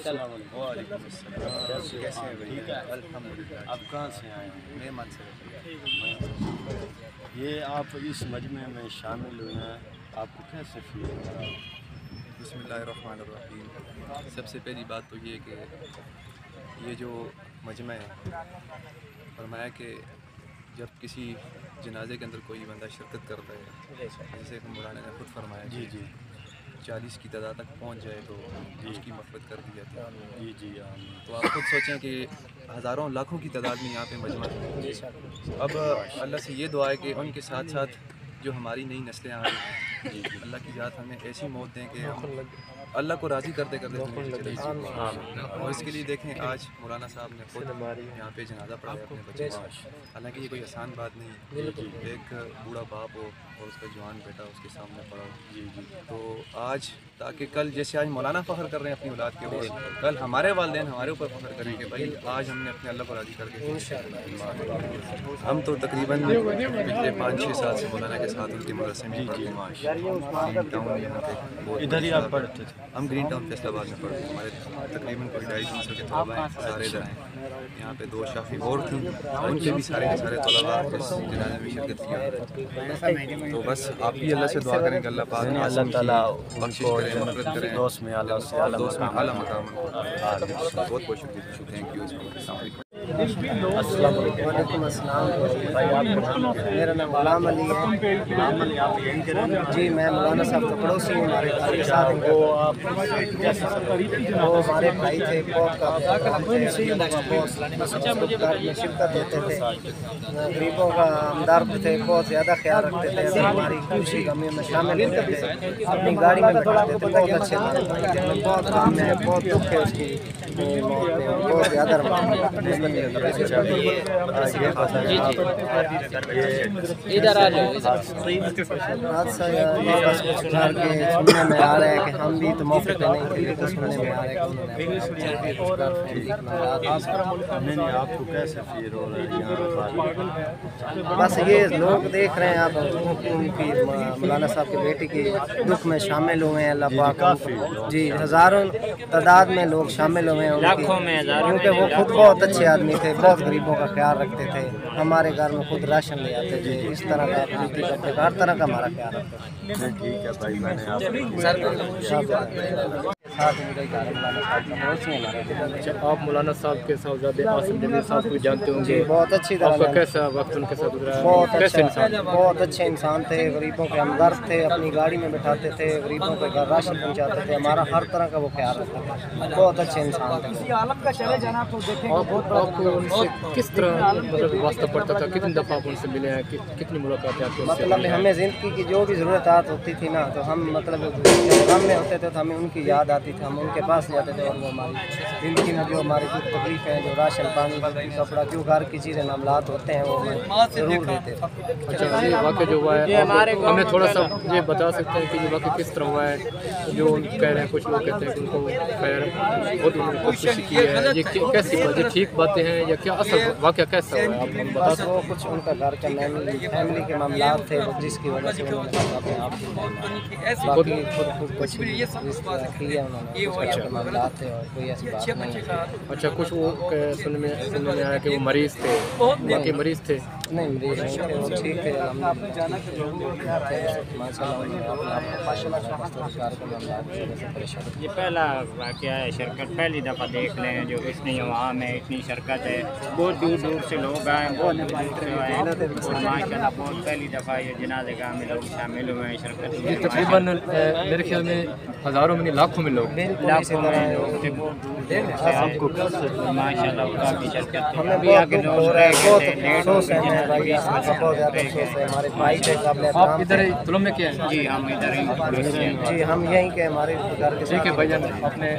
السلام علیکم. وعلیکم السلام. کیسے کیسے ہیں ٹھیک ہے. الحمد للہ آپ کہاں سے آئے ہیں؟ میں من سے یہ آپ اس مجمع میں شامل ہوئے ہیں. آپ کو کیسے فیل ہو رہا ہے؟ بسم اللہ الرحمن الرحیم. سب سے پہلی بات تو یہ کہ یہ جو مجمع ہے فرمایا کہ جب کسی جنازے کے اندر کوئی بندہ شرکت کرتا ہے جیسے کہ مولانا نے خود فرمایا جی جی. چالیس کی تعداد تک پہنچ جائے تو اس کی مفرت کر دی جاتی ہے۔ جی جی تو آپ خود سوچیں کہ ہزاروں لاکھوں کی تعداد میں یہاں پہ مجمع ہے۔ اب اللہ سے یہ دعا ہے کہ ان کے ساتھ ساتھ جو ہماری نئی نسلیں آ رہی ہیں اللہ کی ذات ہمیں ایسی موت دیں کہ ہم اللہ کو راضی کرتے کرتے جائیں اور اس کے لیے دیکھیں آج مولانا صاحب نے خود یہاں پہ جنازہ پڑھا ہے اپنے بچے کا حالانکہ یہ کوئی آسان بات نہیں ہے۔ ایک بوڑھا باپ ہو اور اس کا جوان بیٹا اس کے سامنے پڑا۔ ہو جی جی۔ تو آج تاکہ کل جیسے آج مولانا فخر کر رہے ہیں اپنی اولاد کے اوپر کل ہمارے والدین ہمارے اوپر فخر کریں کہ بھائی آج ہم نے اپنے اللہ کو راضی کر کے ہم تو تقریباً پچھلے پانچ چھ سال سے مولانا کے ساتھ ان کے مدرسے میں بہت ادھر ہی آپ پڑھتے تھے۔ ہم گرین ٹاؤن فیصل آباد میں پڑھتے ہیں۔ ہمارے تقریباً کوئی ڈھائی تین سو کے طلبا ہیں سارے ادھر ہیں۔ یہاں پہ دو شافی اور تھیں۔ ان کے بھی سارے کے سارے طلبا اس جنازے میں شرکت کیا تو بس آپ بھی اللہ سے دعا کریں کہ اللہ پاک اللہ تعالیٰ بخشش کو کریں مغفرت کریں دوست میں اللہ سے اور دوست میں اعلیٰ مقام بہت بہت شکریہ۔ تھینک یو السلام علیکم السلام علیکم وعلیکم السلام میرا نام غلام علی ہے جی میں مولانا صاحب کا پڑوسی ہوں ہمارے گھر کے ساتھ وہ ہمارے بھائی تھے بہت میں شرکت دیتے تھے غریبوں کا ہمدرد تھے بہت زیادہ خیال رکھتے تھے ہماری خوشی غمی میں شامل ہوتے تھے اپنی گاڑی میں بٹھاتے تھے بہت اچھے بہت غم ہے بہت دکھ ہے اس کی بہت زیادہ ادھر آ جاؤ سننے میں آ رہا ہے کہ ہم بھی تو موقع پہ نہیں تھے لیکن سننے میں آ رہا ہے کہ انہوں نے آپ کو کیسے فیل ہو رہا ہے بس یہ لوگ دیکھ رہے ہیں آپ ان کی، مولانا صاحب کی بیٹی کی دکھ میں شامل ہوئے ہیں، اللہ پاک جی ہزاروں تعداد میں لوگ شامل ہوئے ہیں کیونکہ وہ خود بہت اچھے آدمی تھے بہت غریبوں کا خیال رکھتے تھے۔ ہمارے گھر میں خود راشن لے آتے تھے۔ اس طرح کا کرتے ہر طرح کا ہمارا خیال رکھتے تھے۔ نہیں ٹھیک ہے بھائی میں نے آپ ساتھ مولانا صاحب کا اچھا آپ مولانا صاحب کے صاحبزادے آصم جمیل صاحب کو جانتے ہوں جی گے بہت اچھی آپ طرح کا جانتے کیسا وقت ان کے ساتھ گزرا؟ بہت کیسے اچھا انسان بہت اچھے انسان تھے غریبوں کے ہمدرد تھے اپنی گاڑی میں بٹھاتے تھے غریبوں کے گھر راشن پہنچاتے تھے ہمارا ہر طرح کا وہ خیال رکھتے تھے۔ بہت اچھے انسان تھے۔ آپ آپ کو ان سے کس طرح مطلب واسطہ پڑتا تھا؟ کتنی دفعہ آپ ان سے ملے ہیں؟ کت- کتنی ملاقاتیں آپ مطلب؟ ہمیں زندگی کی جو بھی ضرورتات ہوتی تھی نا تو ہم مطلب غم میں ہوتے تھے تو ہمیں ان کی یاد آتی تھی ہم ان کے پاس جاتے تھے اور وہ ہماری زندگی میں جو ہماری دکھ تکلیف ہے جو راشن پانی کپڑا جو گھر کی چیزیں معاملات ہوتے ہیں وہ ہمیں ضرور دیتے اچھا یہ واقعہ جو ہوا ہے ہمیں تھوڑا سا یہ بتا سکتے ہیں کہ یہ واقعہ کس طرح ہوا ہے؟ جو کہہ رہے ہیں کچھ لوگ کہتے ہیں کہ ان کو خیر بہت انہوں نے خودکشی کی ہے۔ یہ کی- کیسی بات یہ ٹھیک باتیں ہیں یا کیا اصل واقعہ کیسا ہوا ہے؟ آپ ہمیں بتا بس وہ کچھ ان کا گھر کا فیملی فیملی کے معاملات تھے جس کی وجہ سے انہوں نے اپنے آپ کو۔ باقی خود خود کچھ اس طرح کیا بات نہیں۔ ہے اچھا کچھ وہ سننے میں آیا کہ وہ مریض تھے۔ مریض تھے۔ نہیں مریض نہیں تھے وہ ٹھیک ماشاء اللہ پریشان یہ پہلا واقعہ ہے شرکت پہلی دفعہ دیکھ لیں جو اتنی عوام ہے اتنی شرکت ہے۔ بہت دور دور سے لوگ آئے ہیں بہت دور سے آئے ہیں۔ اور ماشاء اللہ بہت پہلی دفعہ یہ جنازے گاہ میں لوگ شامل ہوئے ہیں شرکت یہ تقریباً میرے خیال میں ہزاروں میں لاکھوں میں لوگ۔ لاکھوں میں لوگ تھے۔ بہت دور ماشاء اللہ کافی شرکت آگے افسوس ہے بھائی بہت زیادہ افسوس ہے ہمارے بھائی قابل آپ ادھر میں کیا ہیں؟ جی ہم ادھر ہی جی ہم یہیں کے ہمارے گھر کے ٹھیک ہے بھائی جان اپنے